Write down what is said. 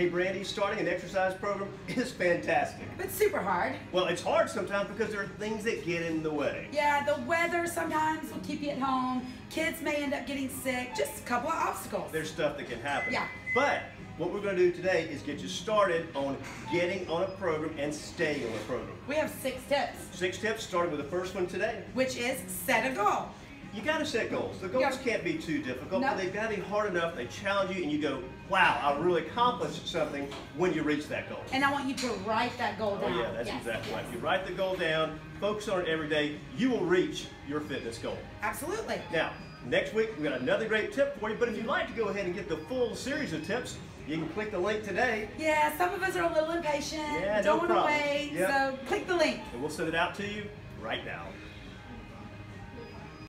Hey, Brandy, starting an exercise program is fantastic. But super hard. Well, it's hard sometimes because there are things that get in the way. Yeah, the weather sometimes will keep you at home. Kids may end up getting sick. Just a couple of obstacles. There's stuff that can happen. Yeah. But what we're going to do today is get you started on getting on a program and staying on a program. We have six tips, Six tips, starting with the first one today. which is set a goal. You got to set goals. The goals Yeah. can't be too difficult, No. but they've got to be hard enough. They challenge you, and you go, "Wow, I really accomplished something." When you reach that goal. And I want you to write that goal Oh down. yeah, that's Yes, exactly right. If you write the goal down, focus on it every day, you will reach your fitness goal. Absolutely. Now, next week we got another great tip for you. But if you'd like to go ahead and get the full series of tips, you can click the link today, Yeah, some of us are a little impatient. Yeah, don't want to wait. Yep. So click the link. and we'll send it out to you right now.